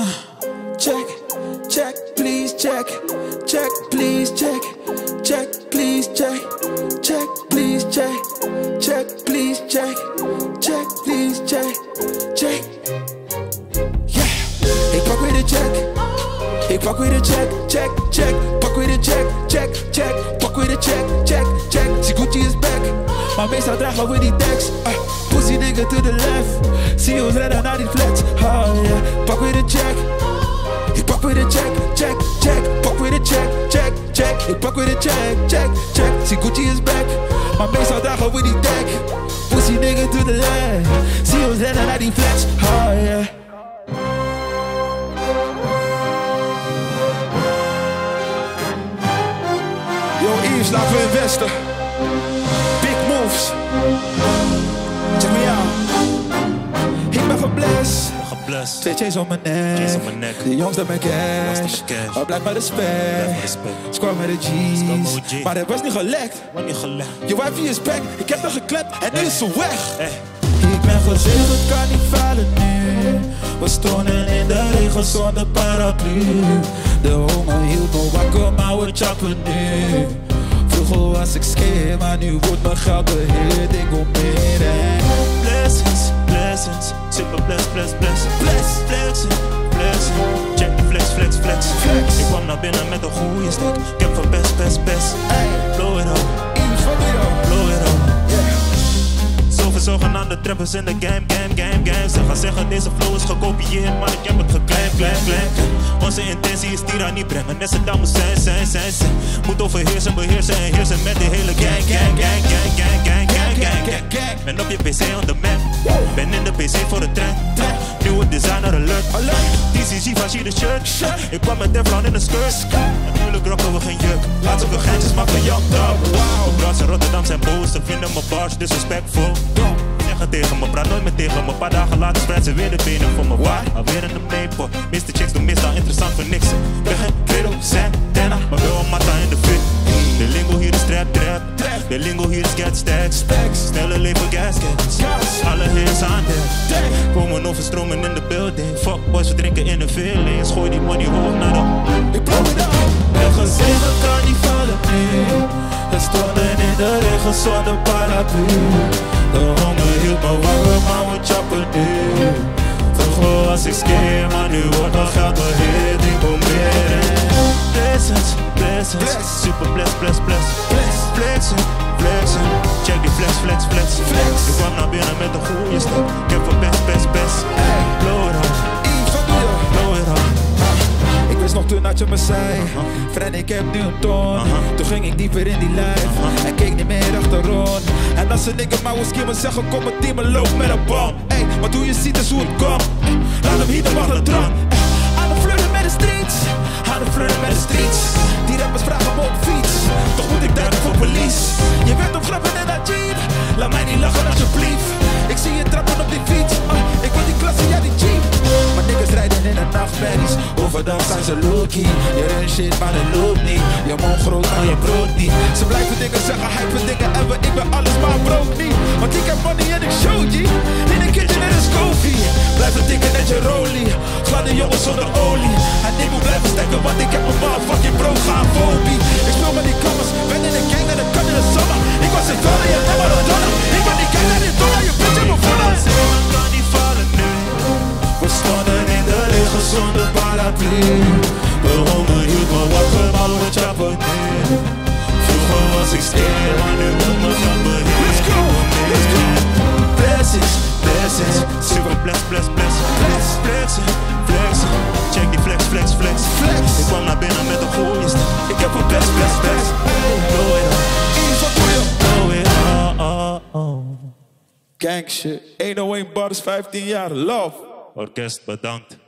Check, check, please check, check, please check, check, please check, check, please check, check, please check, check, please check, check. Yeah, hey, fuck with a check. Hey, fuck with a check, check, check, fuck with a check, check, check, fuck with a check, check, check. Gucci Maar meestal dragen we die tags. Uh, pussy nigga to the left. Zie ons rennen naar die flats. Oh yeah. Pak weer de check. Ik pak weer de check, check, check. Pak weer de check, check, check. Ik pak weer de check, check, check. See Gucci is back. Maar meestal dragen we die tag. Pussy nigga to the left. Zie ons rennen naar die flats. Oh yeah. Yo, Yves, laten we investen. Big moves. Check me out. Ik ben geblest. Geblest. Twee chains om mijn nek. De jongste met Jongste cash. cash. Maar blijf maar respect. Squad met de G's. Maar dat was niet gelekt. Je wifey is back. Ik heb nog geklept en nu is ze weg. Hey. Ik ben gezegend, kan niet falen nu. We stonden in de regen zonder paraplu. De honger hield me wakker, maar we chappen nu. Was ik skeer, maar nu wordt mijn geld beheerd. Ik wil meer en Blessings, blessings. Super bless, bless, bless. Bless. Blessing, blessing. Check de flex, flex, flex. Flex. Ik kwam naar binnen met een goede stek. Ik heb van best, best, best. Hey. Blow it up, Leo. blow it up. Zoveel zogenaamde trappers in de game, game, game, game. Ze gaan zeggen deze flow is gekopieerd, maar ik heb het geclaimd, claim, claim. Onze intentie is niet brengen, net zijn dames zijn, zijn, zijn, zijn. Moet overheersen, beheersen en heersen met de hele gang, gang, gang, gang, gang, gang, gang, gang, gang. Ben op je PC on the man, ben in de PC voor de trend. Nieuwe designer alert, TCG van the shirt. Ik kwam met Teflon in een skirt. Natuurlijk rocken we geen juk, laat zoeken geintjes maken, dog. Mijn bras in Rotterdam zijn boos, ze vinden mijn bars disrespectful. Zeggen tegen me, praat nooit meer tegen me. Paar dagen later spreid ze weer de benen voor me. Waar? Alweer in de maple. Mr. Chicks doen meestal interessant voor niks. Ben geen credo, Santana, maar wel een matta in de fit. De lingo hier is trap, trap. De lingo hier is get stacks. Snelle leven gaskets. Alle heers aan deck. Komen overstromen in de building. Fuck boys, we drinken in de feelings. Gooi die money hoog naar de de regen zonder paraplu. De honger hield me wakker, maar we chappen nu. Vroeger was ik skeer, maar nu wordt mijn geld beheerd. Ik wil meer en blessings, blessings. Bless. Super bless, bless, bless. Flexen, flexen. Check die flex, flex, flex. Flex. Ik kwam naar binnen met een goede stuk. Ik heb voor best, best, best. Blow it toen dat je me zei Friend, ik heb nu een ton. Toen ging ik dieper in die lijf En keek niet meer achterom. En als een nigga maar whisky me zeggen Kom mijn team en loop met een bom. Ey, maar hoe je ziet is hoe het komt. Laat hem hier, dan wacht drank Aan de flirten met de streets Aan de flirten met de streets zijn ze low-key Je rent shit, maar dat loopt niet. Je mond groot, maar je brood niet. Ze blijven dingen zeggen, hype dingen hebben. Ik ben alles, maar brood niet. Want ik heb money en ik show G In de kitchen en een scofie Blijven tikken net je rolie. Gladde jongens zonder olie. En ik moet blijven stekken, want ik heb een motherfucking bro fobie Ik speel met die kammers, ben in de gang en ik kan in de zomer. Ik was in je hebt maar een dollar. Ik ben die gang en die dollar, je bitch, ben voller Zeeman kan niet vallen nu. We stonden in de regen zonder De honger hield me wakker, maar we chappen nu. Vroeger was ik skeer, maar nu moet mijn geld beheerd. Let's go, let's go. Blessings, blessings, super bless, bless, bless. Bless. Flexen, flexen, check die flex, flex, flex. Flex. Ik kwam naar binnen met een stem. Ik heb een best, best, best. Blow it Leo. blow it up, oh, oh. Gang shit. 101 bars, 15 jaar. Love. Orkest bedankt.